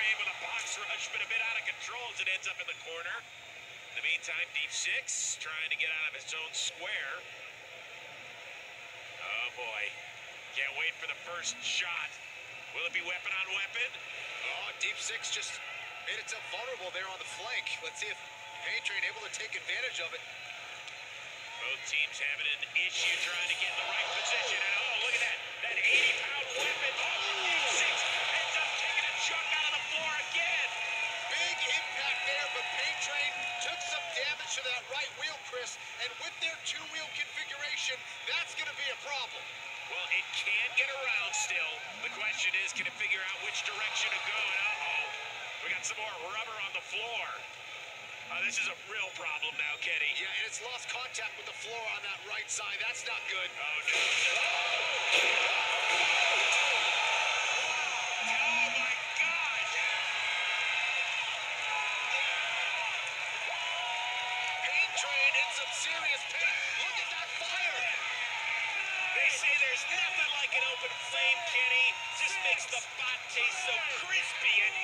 With a box rush, but a bit out of control as it ends up in the corner. In the meantime, Deep Six trying to get out of his own square. Oh boy. Can't wait for the first shot. Will it be weapon on weapon? Oh, Deep Six just made itself vulnerable there on the flank. Let's see if Pain Train able to take advantage of it. Both teams having an issue trying to get in the right position. And oh, damage to that right wheel, Chris. And with their two-wheel configuration, that's going to be a problem. Well, it can get around still. The question is, can it figure out which direction to go? And uh-oh, we got some more rubber on the floor. Uh, this is a real problem now, Kenny. Yeah, and it's lost contact with the floor on that right side. That's not good. Oh, no. Oh, my gosh. Pain Train in some serious pain. Look at that fire. They say there's nothing like an open flame, Kenny. Just makes the bot taste so crispy and